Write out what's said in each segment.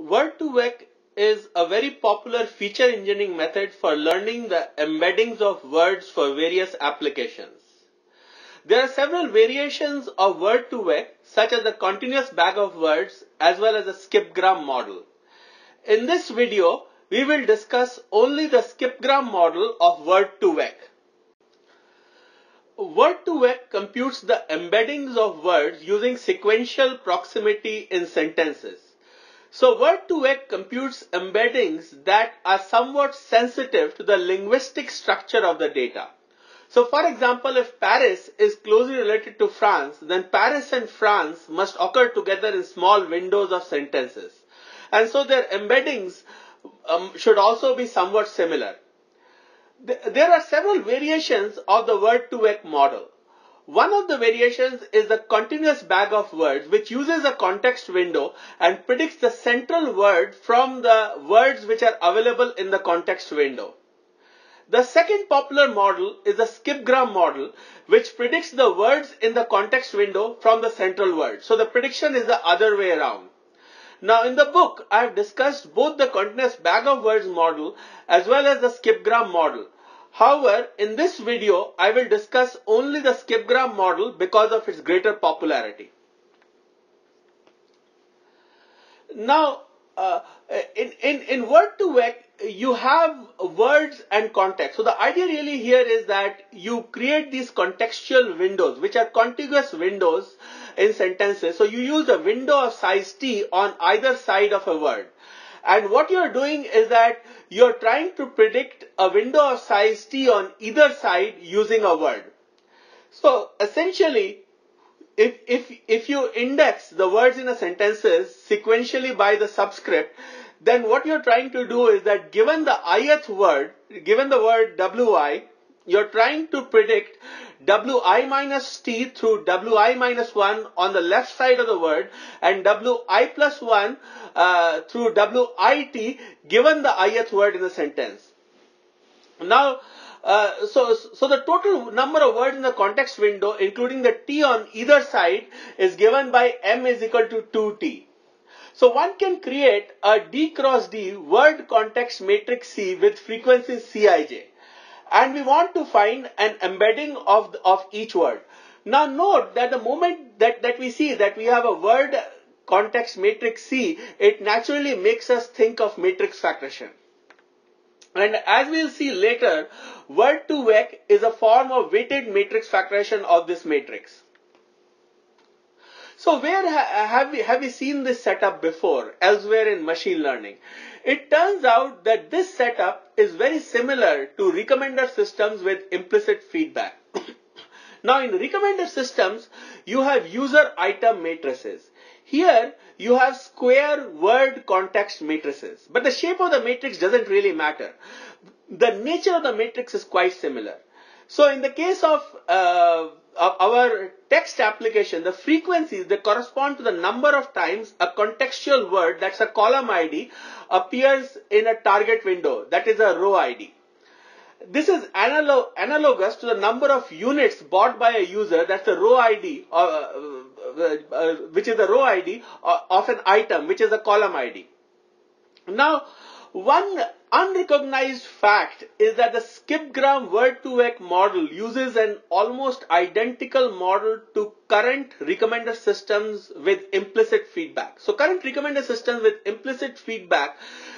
Word2Vec is a very popular feature engineering method for learning the embeddings of words for various applications. There are several variations of Word2Vec such as the continuous bag of words as well as the skipgram model. In this video, we will discuss only the skipgram model of Word2Vec. Word2Vec computes the embeddings of words using sequential proximity in sentences. So Word2Vec computes embeddings that are somewhat sensitive to the linguistic structure of the data. So for example, if Paris is closely related to France, then Paris and France must occur together in small windows of sentences. And so their embeddings um, should also be somewhat similar. There are several variations of the Word2Vec model. One of the variations is the continuous bag of words, which uses a context window and predicts the central word from the words which are available in the context window. The second popular model is the skipgram model, which predicts the words in the context window from the central word. So the prediction is the other way around. Now in the book, I have discussed both the continuous bag of words model as well as the skipgram model. However, in this video, I will discuss only the skipgram model because of its greater popularity. Now, uh, in, in, in Word2Vec, you have words and context. So the idea really here is that you create these contextual windows, which are contiguous windows in sentences. So you use a window of size t on either side of a word. And what you're doing is that you're trying to predict a window of size t on either side using a word. So essentially, if, if, if you index the words in a sentences sequentially by the subscript, then what you're trying to do is that given the ith word, given the word wi, you're trying to predict wi minus t through wi minus 1 on the left side of the word and wi plus 1 uh, through wit given the ith word in the sentence. Now, uh, so, so the total number of words in the context window, including the t on either side, is given by m is equal to 2t. So one can create a D cross D word context matrix C with frequencies Cij. And we want to find an embedding of, of each word. Now note that the moment that, that we see that we have a word context matrix C, it naturally makes us think of matrix factorization. And as we'll see later, Word2Vec is a form of weighted matrix factorization of this matrix. So where ha have we have we seen this setup before elsewhere in machine learning? It turns out that this setup is very similar to recommender systems with implicit feedback. now in recommender systems, you have user item matrices. Here you have square word context matrices, but the shape of the matrix doesn't really matter. The nature of the matrix is quite similar. So in the case of uh, our text application, the frequencies that correspond to the number of times a contextual word, that's a column ID, appears in a target window, that is a row ID. This is analog, analogous to the number of units bought by a user, that's a row ID, uh, uh, uh, which is a row ID uh, of an item, which is a column ID. Now, one unrecognized fact is that the skipgram Word2Vec model uses an almost identical model to current recommender systems with implicit feedback. So current recommender systems with implicit feedback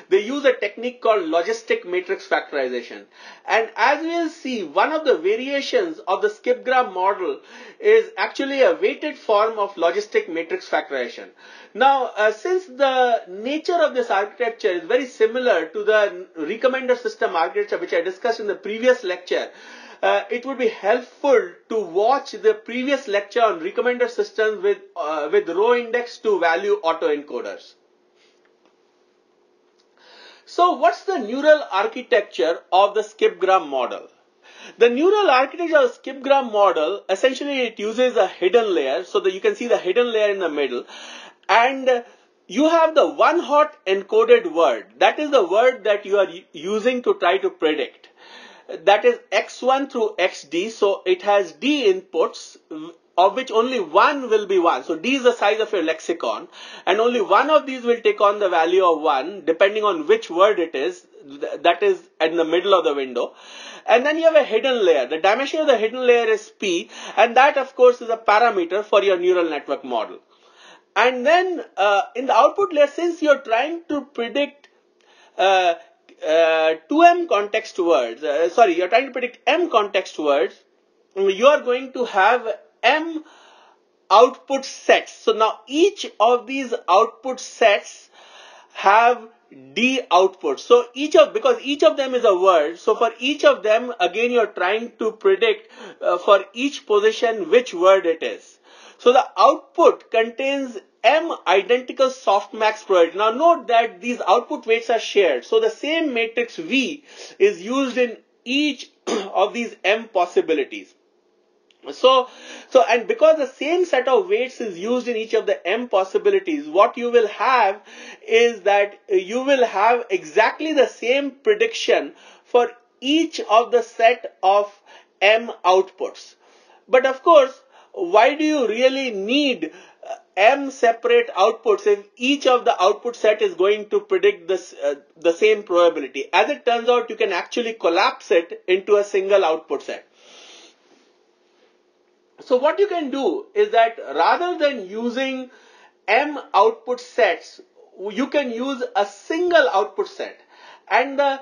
they use a technique called logistic matrix factorization. And as we'll see, one of the variations of the skipgram model is actually a weighted form of logistic matrix factorization. Now, uh, since the nature of this architecture is very similar to the recommender system architecture which I discussed in the previous lecture, uh, it would be helpful to watch the previous lecture on recommender systems with, uh, with row index to value autoencoders. So what's the neural architecture of the skipgram model? The neural architecture of skipgram model, essentially it uses a hidden layer, so that you can see the hidden layer in the middle, and you have the one hot encoded word. That is the word that you are using to try to predict. That is x1 through xd, so it has d inputs of which only one will be 1. So D is the size of your lexicon and only one of these will take on the value of 1 depending on which word it is that is in the middle of the window. And then you have a hidden layer. The dimension of the hidden layer is P and that of course is a parameter for your neural network model. And then uh, in the output layer, since you're trying to predict uh, uh, 2m context words, uh, sorry, you're trying to predict m context words, you are going to have m output sets. So now each of these output sets have d output. So each of, because each of them is a word, so for each of them, again, you're trying to predict uh, for each position which word it is. So the output contains m identical softmax probability. Now note that these output weights are shared. So the same matrix V is used in each of these m possibilities. So, so, and because the same set of weights is used in each of the m possibilities, what you will have is that you will have exactly the same prediction for each of the set of m outputs. But of course, why do you really need uh, m separate outputs if each of the output set is going to predict this uh, the same probability as it turns out you can actually collapse it into a single output set so what you can do is that rather than using m output sets, you can use a single output set and the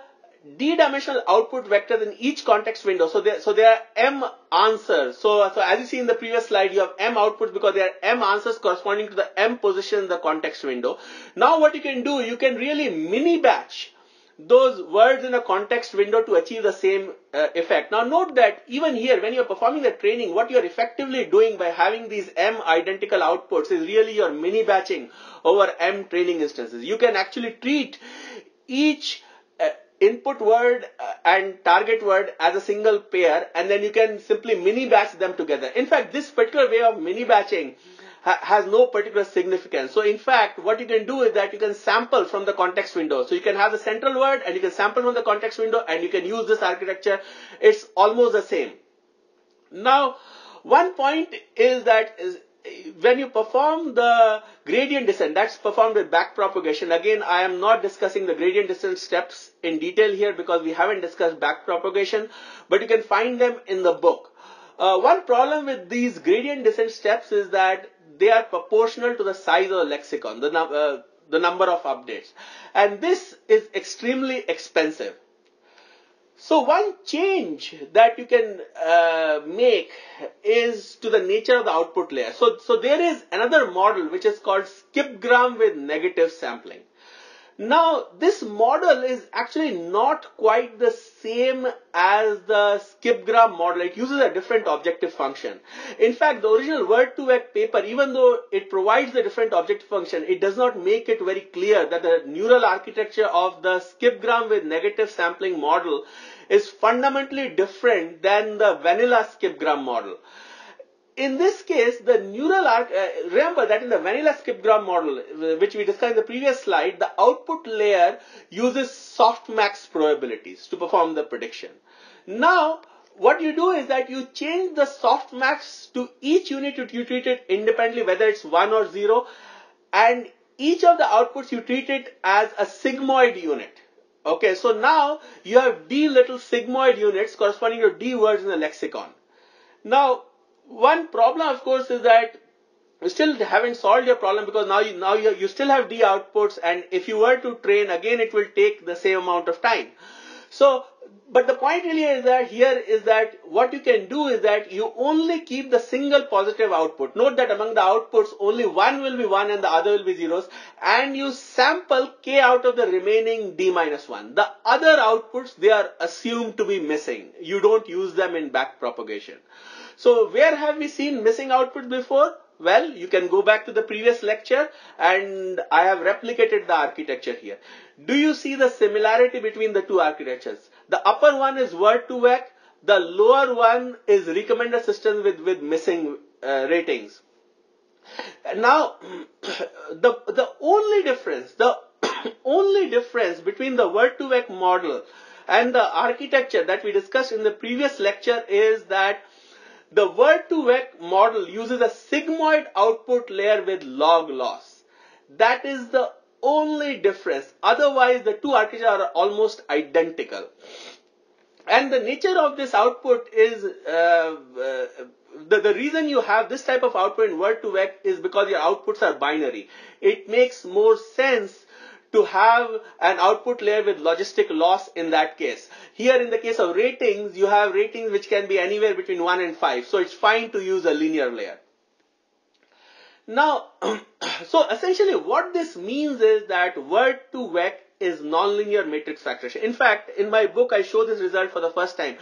d-dimensional output vectors in each context window. So there, so there are m answers. So, so as you see in the previous slide, you have m outputs because there are m answers corresponding to the m position in the context window. Now what you can do, you can really mini batch those words in a context window to achieve the same uh, effect. Now note that even here when you're performing the training, what you're effectively doing by having these M identical outputs is really your mini batching over M training instances. You can actually treat each uh, input word uh, and target word as a single pair and then you can simply mini batch them together. In fact, this particular way of mini batching ha has no particular significance. So in fact, what you can do is that you can sample from the context window. So you can have the central word and you can sample from the context window and you can use this architecture. It's almost the same. Now, one point is that is, when you perform the gradient descent, that's performed with backpropagation. Again, I am not discussing the gradient descent steps in detail here because we haven't discussed backpropagation, but you can find them in the book. Uh, one problem with these gradient descent steps is that they are proportional to the size of the lexicon, the, uh, the number of updates. And this is extremely expensive. So one change that you can uh, make is to the nature of the output layer. So, so there is another model which is called skipgram with negative sampling. Now, this model is actually not quite the same as the skipgram model. It uses a different objective function. In fact, the original word2vec paper, even though it provides the different objective function, it does not make it very clear that the neural architecture of the skipgram with negative sampling model is fundamentally different than the vanilla skipgram model in this case, the neural arc, uh, remember that in the vanilla skipgram model, uh, which we discussed in the previous slide, the output layer uses softmax probabilities to perform the prediction. Now, what you do is that you change the softmax to each unit you, treat it independently, whether it's 1 or 0, and each of the outputs you treat it as a sigmoid unit. Okay, so now you have d little sigmoid units corresponding to d words in the lexicon. Now, one problem, of course, is that you still haven't solved your problem because now you, now you, you still have D outputs and if you were to train again, it will take the same amount of time. So, but the point really is that here is that what you can do is that you only keep the single positive output. Note that among the outputs, only one will be 1 and the other will be zeros. And you sample k out of the remaining d minus 1. The other outputs, they are assumed to be missing. You don't use them in back propagation. So where have we seen missing output before? Well, you can go back to the previous lecture and I have replicated the architecture here. Do you see the similarity between the two architectures? The upper one is word2vec, the lower one is recommender system with, with missing uh, ratings. Now, the, the only difference, the only difference between the word2vec model and the architecture that we discussed in the previous lecture is that the word2vec model uses a sigmoid output layer with log loss. That is the only difference. Otherwise, the two architectures are almost identical. And the nature of this output is uh, uh, the, the reason you have this type of output in word2vec is because your outputs are binary. It makes more sense to have an output layer with logistic loss in that case. Here in the case of ratings, you have ratings which can be anywhere between 1 and 5. So it's fine to use a linear layer. Now, so essentially what this means is that word2vec is nonlinear matrix factorization. In fact, in my book, I show this result for the first time.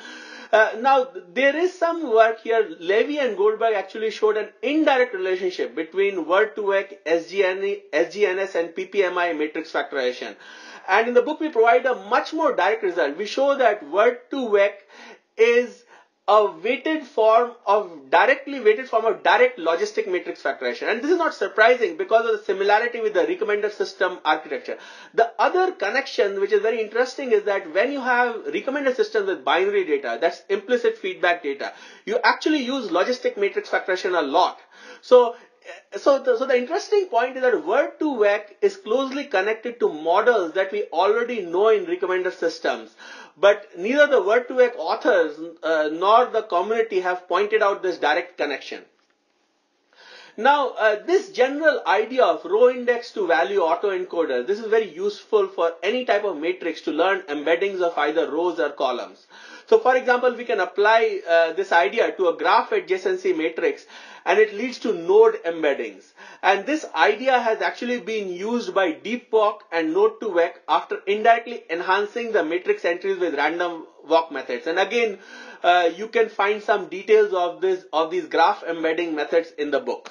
Uh, now, there is some work here. Levy and Goldberg actually showed an indirect relationship between word2vec, SGN, SGNS, and PPMI matrix factorization. And in the book, we provide a much more direct result. We show that word2vec is a weighted form of directly weighted form of direct logistic matrix factorization. And this is not surprising because of the similarity with the recommender system architecture. The other connection which is very interesting is that when you have recommender systems with binary data, that's implicit feedback data, you actually use logistic matrix factorization a lot. So so the, so the interesting point is that word2vec is closely connected to models that we already know in recommender systems. But neither the word2vec authors uh, nor the community have pointed out this direct connection. Now, uh, this general idea of row index to value autoencoder, this is very useful for any type of matrix to learn embeddings of either rows or columns. So for example, we can apply uh, this idea to a graph adjacency matrix and it leads to node embeddings. And this idea has actually been used by DeepWalk and Node2Vec after indirectly enhancing the matrix entries with random walk methods. And again, uh, you can find some details of this of these graph embedding methods in the book.